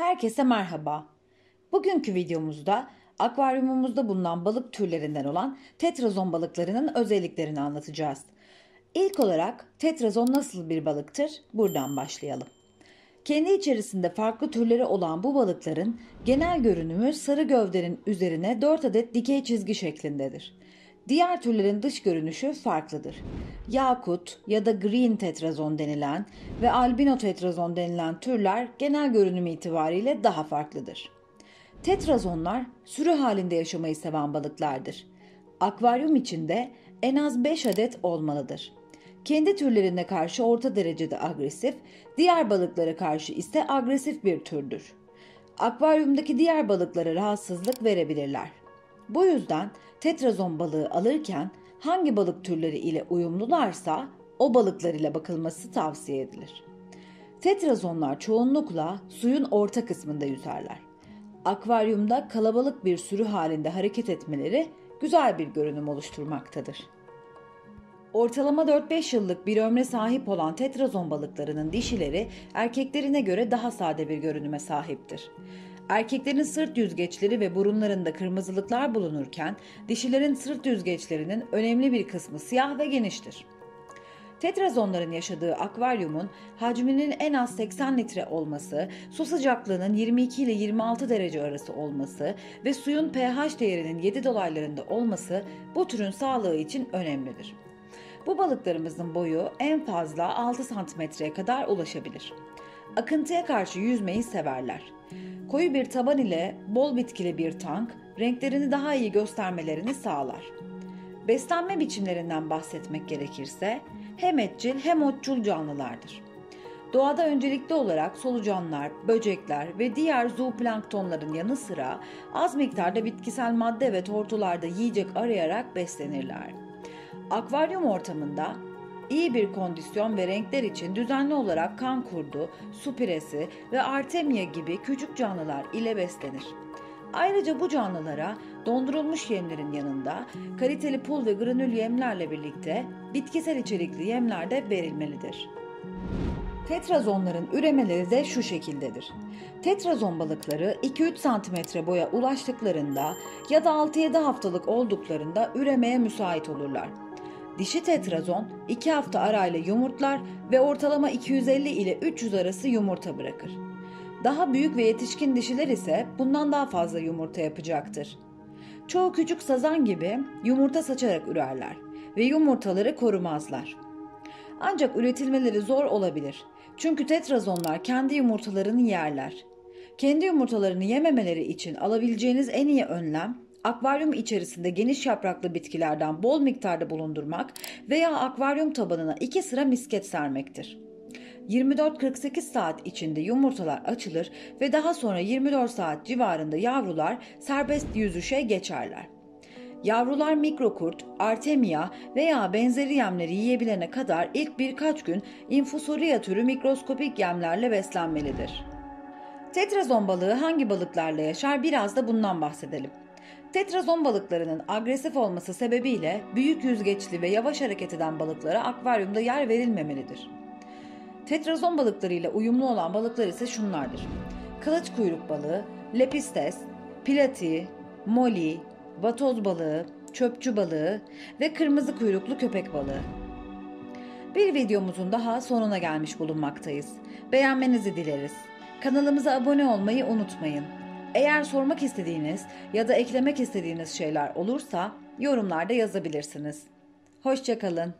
Herkese merhaba. Bugünkü videomuzda akvaryumumuzda bulunan balık türlerinden olan tetrazon balıklarının özelliklerini anlatacağız. İlk olarak tetrazon nasıl bir balıktır? Buradan başlayalım. Kendi içerisinde farklı türleri olan bu balıkların genel görünümü sarı gövdenin üzerine 4 adet dikey çizgi şeklindedir. Diğer türlerin dış görünüşü farklıdır. Yakut ya da green tetrazon denilen ve albino tetrazon denilen türler genel görünüm itibariyle daha farklıdır. Tetrazonlar sürü halinde yaşamayı seven balıklardır. Akvaryum içinde en az 5 adet olmalıdır. Kendi türlerine karşı orta derecede agresif, diğer balıklara karşı ise agresif bir türdür. Akvaryumdaki diğer balıklara rahatsızlık verebilirler. Bu yüzden tetrazon balığı alırken hangi balık türleri ile uyumlularsa o balıklar ile bakılması tavsiye edilir. Tetrazonlar çoğunlukla suyun orta kısmında yüzerler. Akvaryumda kalabalık bir sürü halinde hareket etmeleri güzel bir görünüm oluşturmaktadır. Ortalama 4-5 yıllık bir ömre sahip olan tetrazon balıklarının dişileri erkeklerine göre daha sade bir görünüme sahiptir. Erkeklerin sırt yüzgeçleri ve burunlarında kırmızılıklar bulunurken dişilerin sırt yüzgeçlerinin önemli bir kısmı siyah ve geniştir. Tetrazonların yaşadığı akvaryumun hacminin en az 80 litre olması, su sıcaklığının 22 ile 26 derece arası olması ve suyun pH değerinin 7 dolaylarında olması bu türün sağlığı için önemlidir. Bu balıklarımızın boyu en fazla 6 santimetreye kadar ulaşabilir. Akıntıya karşı yüzmeyi severler. Koyu bir taban ile bol bitkili bir tank renklerini daha iyi göstermelerini sağlar. Beslenme biçimlerinden bahsetmek gerekirse hem etçil hem otçul canlılardır. Doğada öncelikli olarak solucanlar, böcekler ve diğer zooplanktonların yanı sıra az miktarda bitkisel madde ve tortularda yiyecek arayarak beslenirler. Akvaryum ortamında iyi bir kondisyon ve renkler için düzenli olarak kan kurdu, su piresi ve artemia gibi küçük canlılar ile beslenir. Ayrıca bu canlılara dondurulmuş yemlerin yanında kaliteli pul ve granül yemlerle birlikte bitkisel içerikli yemler de verilmelidir. Tetrazonların üremeleri de şu şekildedir. Tetrazon balıkları 2-3 cm boya ulaştıklarında ya da 6-7 haftalık olduklarında üremeye müsait olurlar. Dişi tetrazon 2 hafta arayla yumurtlar ve ortalama 250 ile 300 arası yumurta bırakır. Daha büyük ve yetişkin dişiler ise bundan daha fazla yumurta yapacaktır. Çoğu küçük sazan gibi yumurta saçarak ürerler ve yumurtaları korumazlar. Ancak üretilmeleri zor olabilir. Çünkü tetrazonlar kendi yumurtalarını yerler. Kendi yumurtalarını yememeleri için alabileceğiniz en iyi önlem akvaryum içerisinde geniş yapraklı bitkilerden bol miktarda bulundurmak veya akvaryum tabanına iki sıra misket sermektir. 24-48 saat içinde yumurtalar açılır ve daha sonra 24 saat civarında yavrular serbest yüzüşe geçerler. Yavrular mikrokurt, artemia veya benzeri yemleri yiyebilene kadar ilk birkaç gün infusoria türü mikroskopik yemlerle beslenmelidir. Tetrazon balığı hangi balıklarla yaşar biraz da bundan bahsedelim. Tetrazon balıklarının agresif olması sebebiyle büyük yüzgeçli ve yavaş hareket eden balıklara akvaryumda yer verilmemelidir. Tetrazon balıklarıyla uyumlu olan balıklar ise şunlardır. Kılıç kuyruk balığı, lepistes, pilati, moli, vatoz balığı, çöpçü balığı ve kırmızı kuyruklu köpek balığı. Bir videomuzun daha sonuna gelmiş bulunmaktayız. Beğenmenizi dileriz. Kanalımıza abone olmayı unutmayın. Eğer sormak istediğiniz ya da eklemek istediğiniz şeyler olursa yorumlarda yazabilirsiniz. Hoşçakalın.